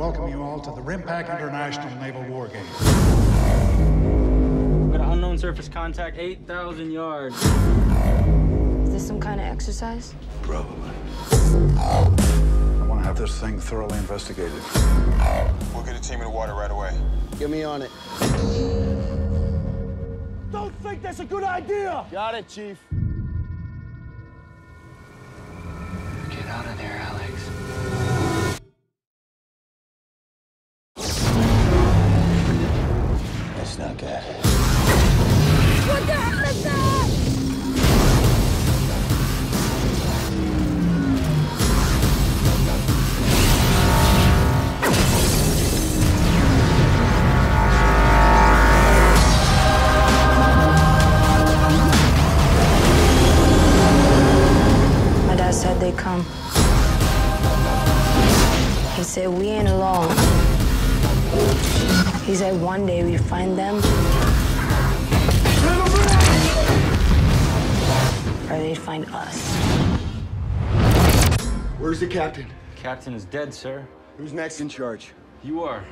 like to welcome you all to the RIMPAC International Naval War Games. We've got an unknown surface contact, 8,000 yards. Is this some kind of exercise? Probably. I want to have this thing thoroughly investigated. We'll get a team in the water right away. Get me on it. Don't think that's a good idea! Got it, Chief. Not good. What the hell is that? My dad said they'd come. He said we ain't alone. He said one day we find them or they'd find us. Where's the captain? Captain is dead, sir. Who's next in charge? You are.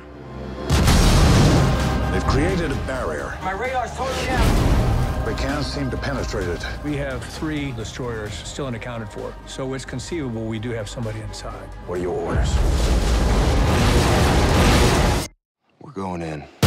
They've created a barrier. My radar's totally down. They can't seem to penetrate it. We have three destroyers still unaccounted for, so it's conceivable we do have somebody inside. What are your orders? In.